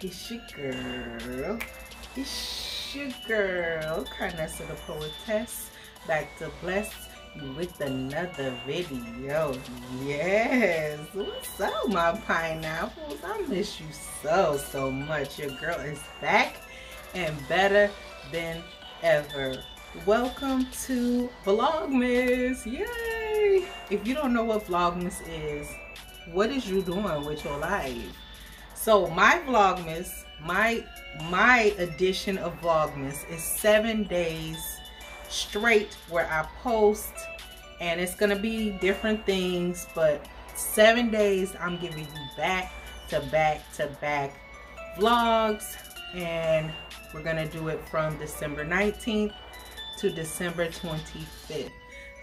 It's your girl. It's your girl, Carnessa the Poetess. Back to bless you with another video. Yes. What's up, my pineapples? I miss you so, so much. Your girl is back and better than ever. Welcome to Vlogmas. Yay! If you don't know what Vlogmas is, what is you doing with your life? So my Vlogmas, my my edition of Vlogmas is seven days straight where I post and it's gonna be different things, but seven days I'm giving you back to back to back vlogs and we're gonna do it from December 19th to December 25th.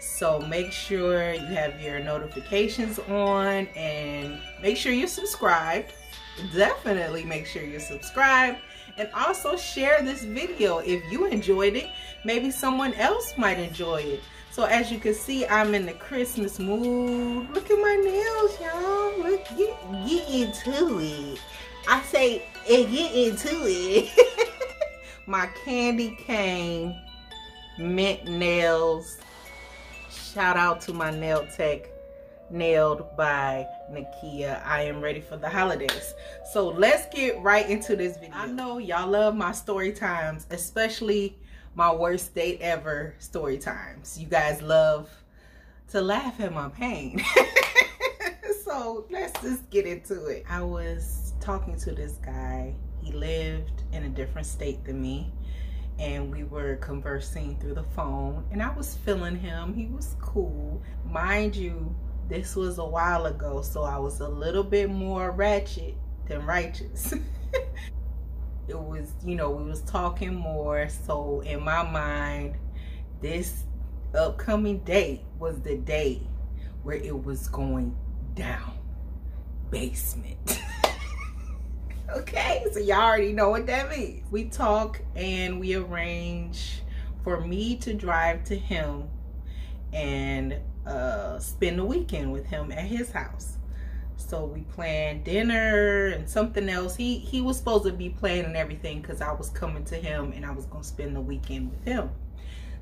So make sure you have your notifications on and make sure you're subscribed definitely make sure you're subscribed and also share this video if you enjoyed it. Maybe someone else might enjoy it. So as you can see i'm in the christmas mood. Look at my nails y'all. Look get, get into it. I say and get into it. My candy cane mint nails. Shout out to my nail tech nailed by Nakia. I am ready for the holidays. So let's get right into this video. I know y'all love my story times, especially my worst date ever story times. You guys love to laugh at my pain. so let's just get into it. I was talking to this guy. He lived in a different state than me and we were conversing through the phone and I was feeling him. He was cool. Mind you, this was a while ago, so I was a little bit more ratchet than righteous. it was, you know, we was talking more. So in my mind, this upcoming date was the day where it was going down. Basement. okay, so y'all already know what that means. We talk and we arrange for me to drive to him and uh, spend the weekend with him at his house. So we planned dinner and something else. He he was supposed to be planning everything because I was coming to him and I was gonna spend the weekend with him.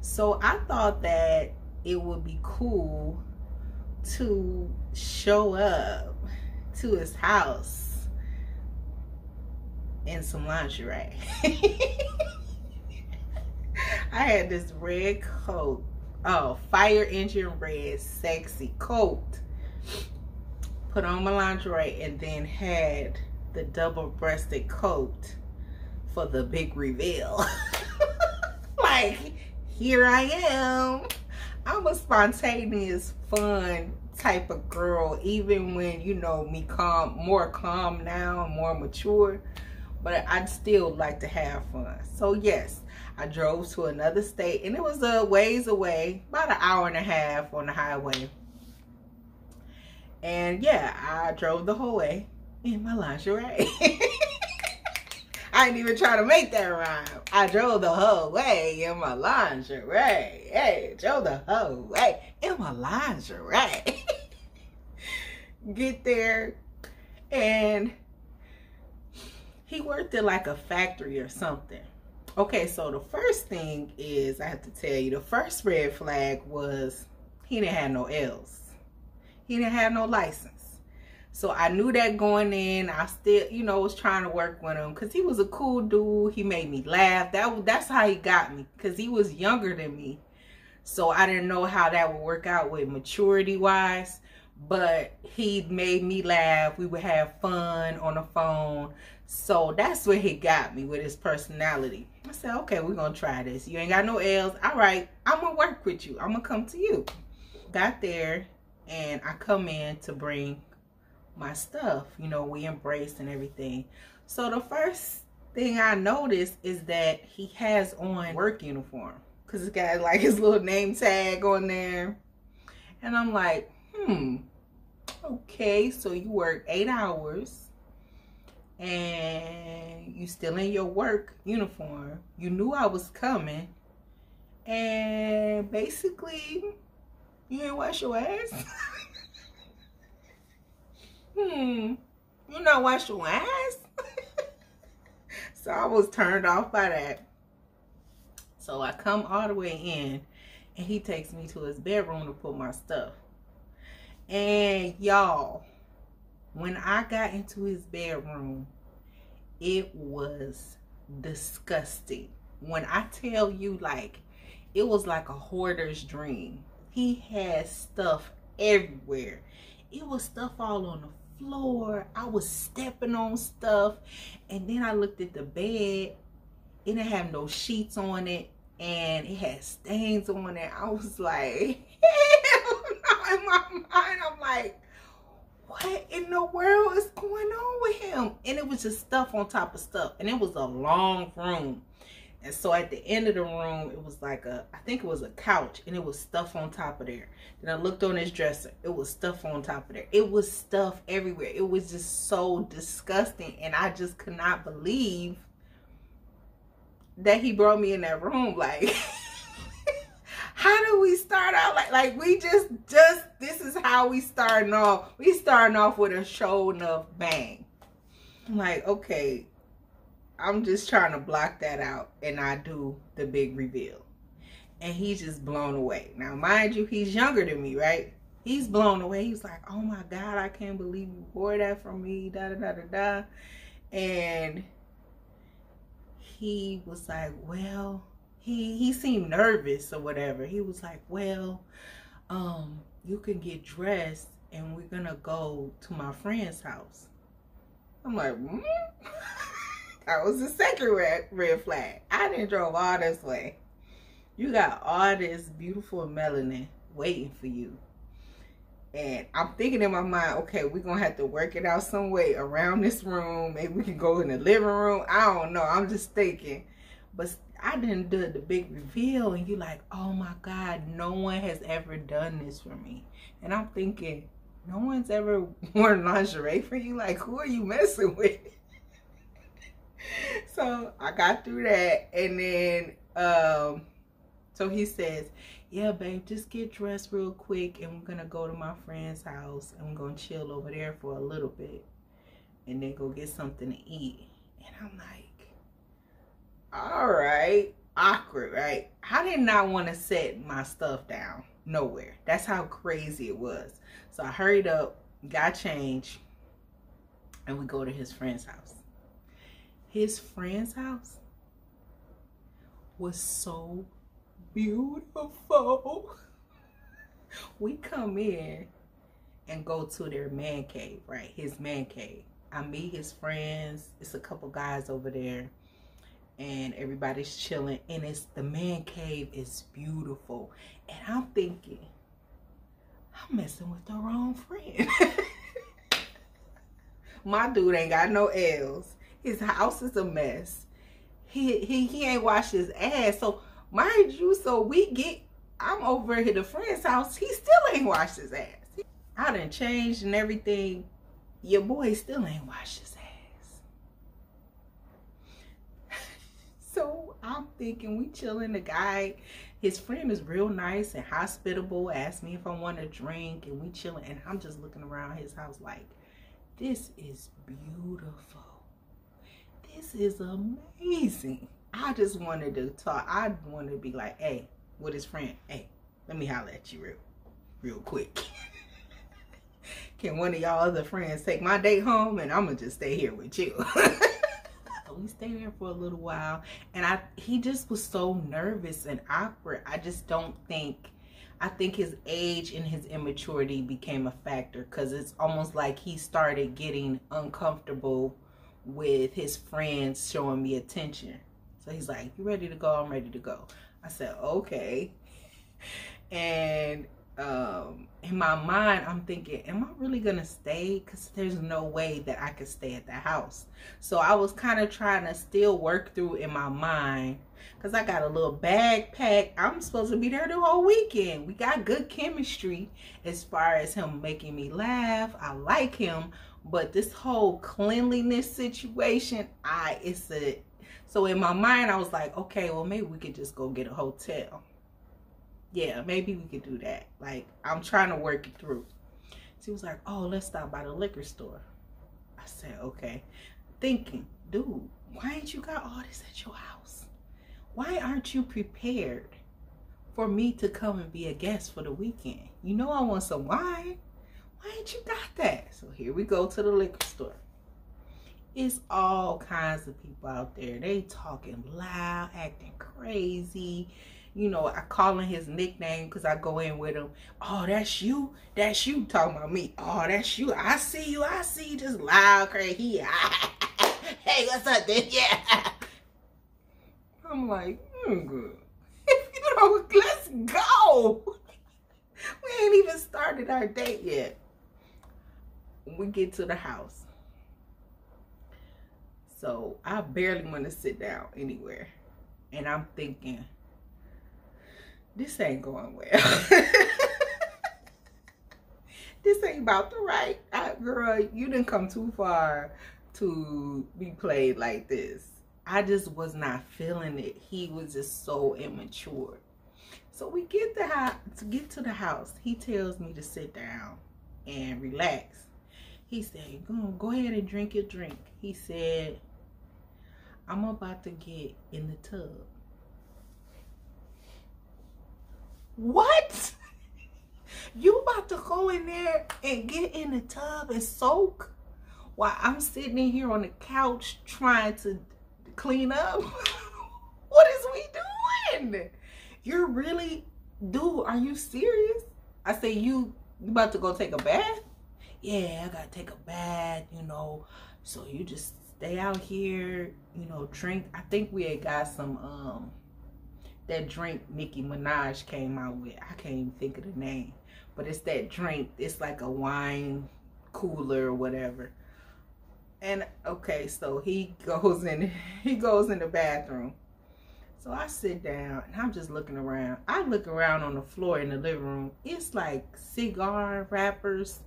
So I thought that it would be cool to show up to his house in some lingerie. I had this red coat oh, fire engine red sexy coat. Put on my lingerie and then had the double breasted coat for the big reveal. like, here I am. I'm a spontaneous, fun type of girl, even when, you know, me calm, more calm now, more mature. But I'd still like to have fun. So yes, I drove to another state and it was a ways away, about an hour and a half on the highway. And yeah, I drove the whole way in my lingerie. I didn't even try to make that rhyme. I drove the whole way in my lingerie. Hey, drove the whole way in my lingerie. Get there and he worked at like a factory or something. Okay, so the first thing is, I have to tell you, the first red flag was he didn't have no L's. He didn't have no license. So I knew that going in. I still, you know, was trying to work with him because he was a cool dude. He made me laugh. That That's how he got me because he was younger than me. So I didn't know how that would work out with maturity-wise. But he made me laugh. We would have fun on the phone. So that's where he got me with his personality. I said, okay, we're going to try this. You ain't got no L's. All right, I'm going to work with you. I'm going to come to you. Got there, and I come in to bring my stuff. You know, we embraced and everything. So the first thing I noticed is that he has on work uniform. Because it's got like his little name tag on there. And I'm like, hmm, okay, so you work eight hours and you still in your work uniform. You knew I was coming. And basically, you didn't wash your ass. hmm. You not wash your ass? So I was turned off by that. So I come all the way in and he takes me to his bedroom to put my stuff. And y'all, when I got into his bedroom, it was disgusting. When I tell you, like, it was like a hoarder's dream. He had stuff everywhere. It was stuff all on the floor. I was stepping on stuff. And then I looked at the bed. It didn't have no sheets on it. And it had stains on it. I was like, in my mind, I'm like, what in the world is going on with him? And it was just stuff on top of stuff. And it was a long room. And so at the end of the room, it was like a, I think it was a couch and it was stuff on top of there. Then I looked on his dresser. It was stuff on top of there. It was stuff everywhere. It was just so disgusting. And I just could not believe that he brought me in that room. Like, how do we start out? Like, like we just, just, this is how we starting off. We starting off with a show enough bang. I'm like, okay, I'm just trying to block that out and I do the big reveal. And he's just blown away. Now, mind you, he's younger than me, right? He's blown away. He's like, oh my God, I can't believe you bought that from me, da da da da da. And he was like, well, he he seemed nervous or whatever. He was like, well, um, you can get dressed and we're gonna go to my friend's house. I'm like, mm? That was the second red, red flag. I didn't drove all this way. You got all this beautiful melanin waiting for you. And I'm thinking in my mind, okay, we're to have to work it out some way around this room. Maybe we can go in the living room. I don't know. I'm just thinking. But I didn't do the big reveal. And you're like, oh my God, no one has ever done this for me. And I'm thinking, no one's ever worn lingerie for you? Like, who are you messing with? so I got through that. And then, um, so he says, yeah, babe, just get dressed real quick and we're to go to my friend's house and we're to chill over there for a little bit and then go get something to eat. And I'm like, all right, awkward, right? I did not want to set my stuff down nowhere. That's how crazy it was. So I hurried up, got changed, and we go to his friend's house his friend's house was so beautiful. we come in and go to their man cave, right? His man cave. I meet his friends. It's a couple guys over there. And everybody's chilling. And it's the man cave is beautiful. And I'm thinking, I'm messing with the wrong friend. My dude ain't got no L's. His house is a mess. He he he ain't washed his ass. So mind you, so we get I'm over at the friend's house. He still ain't washed his ass. I done changed and everything. Your boy still ain't washed his ass. so I'm thinking we chilling. The guy, his friend is real nice and hospitable. Asked me if I want a drink and we chilling. And I'm just looking around his house like, this is beautiful this is amazing. I just wanted to talk. I wanted to be like, hey, with his friend, hey, let me holler at you real, real quick. Can one of y'all other friends take my date home and I'm gonna just stay here with you. we stayed there for a little while and I he just was so nervous and awkward. I just don't think I think his age and his immaturity became a factor because it's almost like he started getting uncomfortable with his friends showing me attention. So he's like, You ready to go? I'm ready to go. I said, Okay. And um, in my mind, I'm thinking, Am I really going to stay? Because there's no way that I could stay at the house. So I was kind of trying to still work through in my mind. Because I got a little bag packed. I'm supposed to be there the whole weekend. We got good chemistry as far as him making me laugh. I like him but this whole cleanliness situation, I it's a so in my mind I was like, okay, well maybe we could just go get a hotel. Yeah, maybe we could do that. Like I'm trying to work it through. She was like, oh, let's stop by the liquor store. I said, okay. Thinking, dude, why ain't you got all this at your house? Why aren't you prepared for me to come and be a guest for the weekend? You know I want some wine. Why ain't you got that? So here we go to the liquor store. It's all kinds of people out there. They talking loud, acting crazy. You know, I call him his nickname because I go in with him. Oh, that's you? That's you talking about me. Oh, that's you. I see you. I see you. Just loud, crazy. hey, what's up, dude? Yeah. I'm like, mm, good. you know, let's go. We ain't even started our date yet. We get to the house. So I barely want to sit down anywhere. And I'm thinking, this ain't going well. this ain't about the right. I, girl, you didn't come too far to be played like this. I just was not feeling it. He was just so immature. So we get the to get to the house. He tells me to sit down and relax. He said, go, go ahead and drink your drink. He said, I'm about to get in the tub. What? You about to go in there and get in the tub and soak while I'm sitting in here on the couch trying to clean up? what is we doing? You're really, dude, are you serious? I say, you, you about to go take a bath? Yeah, I gotta take a bath, you know. So you just stay out here, you know, drink. I think we had got some, um, that drink Nicki Minaj came out with. I can't even think of the name. But it's that drink. It's like a wine cooler or whatever. And okay, so he goes in he goes in the bathroom. So I sit down and I'm just looking around. I look around on the floor in the living room. It's like cigar wrappers,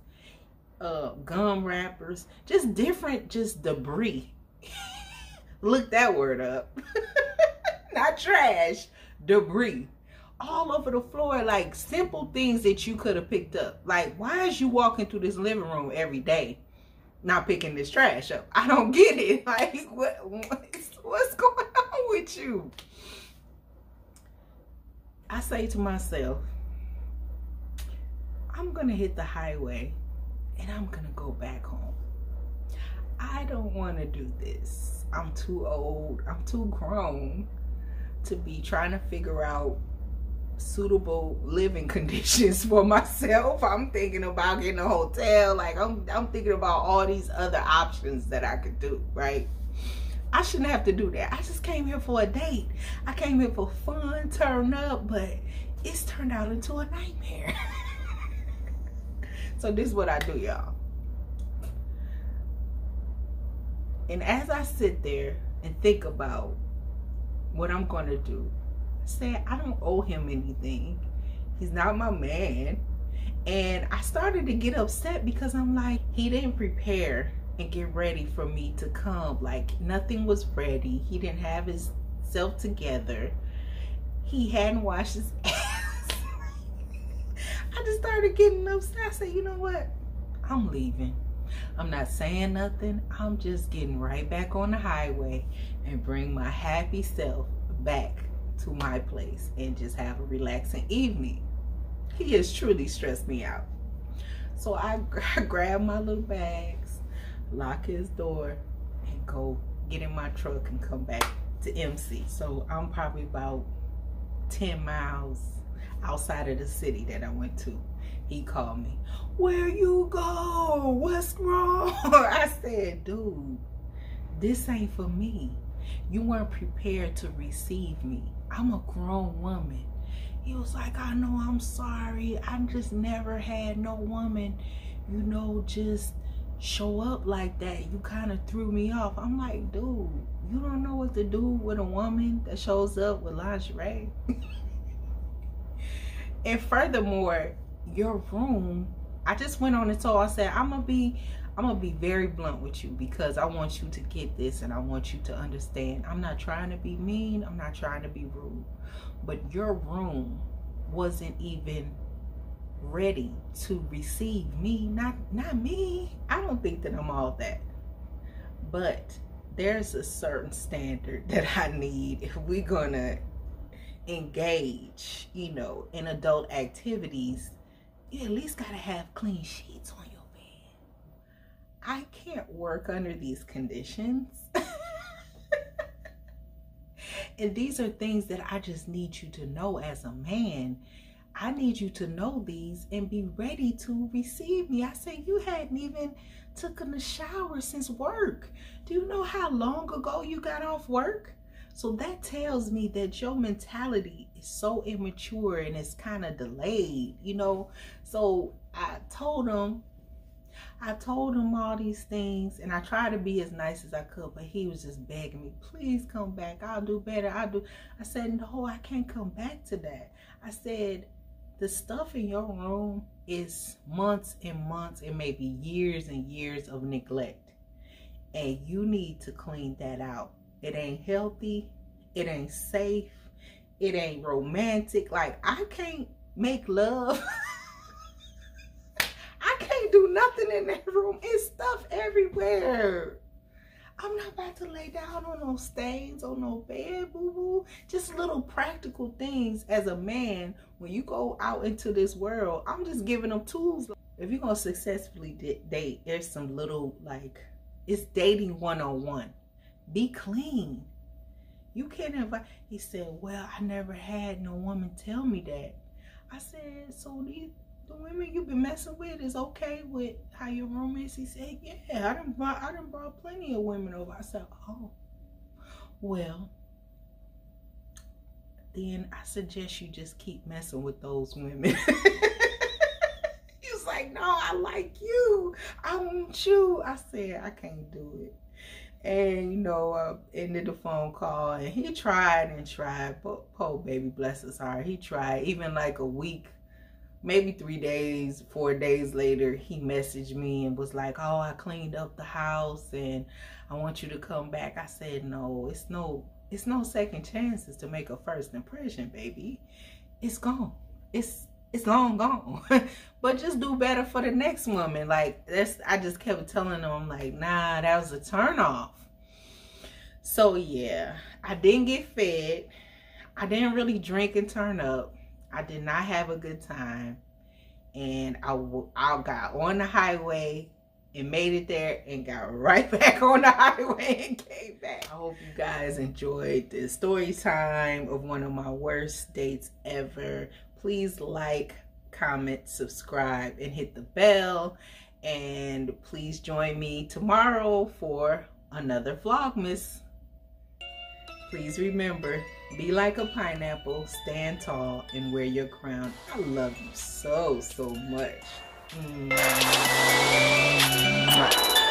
uh, gum wrappers, just different, just debris. look that word up. Not trash, debris. All over the floor like simple things that you could have picked up. Like why is you walking through this living room every day not picking this trash up? I don't get it. Like what what's, what's going on with you? I say to myself i'm gonna hit the highway and i'm gonna go back home. I don't want to do this. I'm too old. I'm too grown to be trying to figure out suitable living conditions for myself. I'm thinking about getting a hotel. Like I'm I'm thinking about all these other options that I could do, right? I shouldn't have to do that. I just came here for a date. I came here for fun, turn up, but it's turned out into a nightmare. so this is what I do, y'all. And as I sit there and think about what I'm going to do. I said, I don't owe him anything. He's not my man. And I started to get upset because I'm like, he didn't prepare and get ready for me to come. Like nothing was ready. He didn't have his self together. He hadn't washed his ass. I just started getting upset. I said, you know what? I'm leaving. I'm not saying nothing. I'm just getting right back on the highway and bring my happy self back to my place and just have a relaxing evening. He has truly stressed me out. So I, I grab my little bags, lock his door, and go get in my truck and come back to MC. So I'm probably about 10 miles outside of the city that I went to. He called me, where you go? What's wrong? I said, dude, this ain't for me. You weren't prepared to receive me. I'm a grown woman. He was like, I know I'm sorry. I just never had no woman, you know, just show up like that. You kind of threw me off. I'm like, dude, you don't know what to do with a woman that shows up with lingerie. and furthermore, your room, I just went on and told, I said, I'm to be, I'm gonna be very blunt with you because I want you to get this and I want you to understand. I'm not trying to be mean, I'm not trying to be rude, but your room wasn't even ready to receive me. Not not me. I don't think that I'm all that. But there's a certain standard that I need if we're gonna engage, you know, in adult activities. You at least gotta have clean sheets on your bed. I can't work under these conditions. and these are things that I just need you to know as a man. I need you to know these and be ready to receive me. I say you hadn't even taken a shower since work. Do you know how long ago you got off work? So that tells me that your mentality is so immature and it's kind of delayed, you know. So I told him, I told him all these things and I tried to be as nice as I could, but he was just begging me, please come back. I'll do better. I'll do. I said, no, I can't come back to that. I said, the stuff in your room is months and months and maybe years and years of neglect. And you need to clean that out. It ain't healthy. It ain't safe. It ain't romantic. Like, I can't make love. I can't do nothing in that room. It's stuff everywhere. I'm not about to lay down on no stains on no bed, boo boo. Just little practical things as a man. When you go out into this world, I'm just giving them tools. If you're gonna successfully date, there's some little like it's dating one on one. Be clean. You can't invite. He said, "Well, I never had no woman tell me that." I said, "So these the women you've been messing with is okay with how your room is? He said, yeah, I done brought, I done brought plenty of women over. I said, oh, well, then I suggest you just keep messing with those women. He's like, no, I like you. I want you. I said, I can't do it. And, you know, uh, ended the phone call and he tried and tried. Poor, poor baby, bless his heart. He tried even like a week maybe three days, four days later, he messaged me and was like, oh, I cleaned up the house and I want you to come back. I said, no, it's no, it's no second chances to make a first impression, baby. It's gone. It's, it's long gone. but just do better for the next woman. Like that's, I just kept telling them, I'm like, nah, that was a turn off. So yeah, I didn't get fed. I didn't really drink and turn up. I did not have a good time. And I, I got on the highway and made it there and got right back on the highway and came back. I hope you guys enjoyed this story time of one of my worst dates ever. Please like, comment, subscribe, and hit the bell. And please join me tomorrow for another Vlogmas. Please remember, be like a pineapple, stand tall, and wear your crown. I love you so, so much. Mm -hmm.